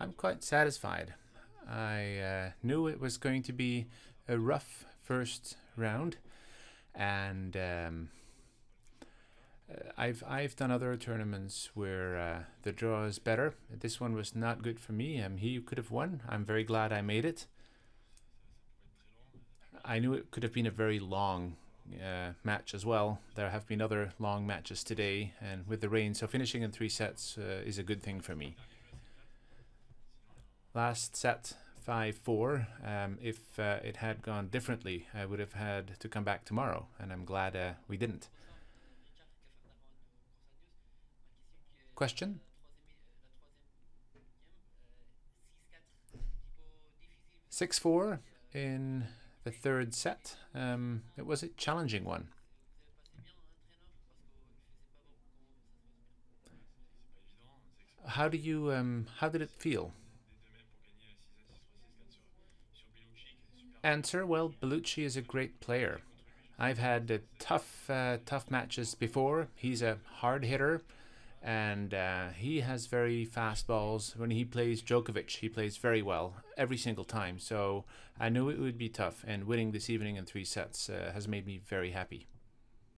I'm quite satisfied. I uh, knew it was going to be a rough first round, and um, uh, I've I've done other tournaments where uh, the draw is better. This one was not good for me. Um, he could have won. I'm very glad I made it. I knew it could have been a very long uh, match as well. There have been other long matches today, and with the rain, so finishing in three sets uh, is a good thing for me. Last set, 5-4. Um, if uh, it had gone differently, I would have had to come back tomorrow, and I'm glad uh, we didn't. Question? Six four in the third set. Um, it was a challenging one. How do you um, how did it feel? Answer: Well, Bellucci is a great player. I've had uh, tough uh, tough matches before. He's a hard hitter and uh, he has very fast balls. When he plays Djokovic, he plays very well every single time. So I knew it would be tough, and winning this evening in three sets uh, has made me very happy.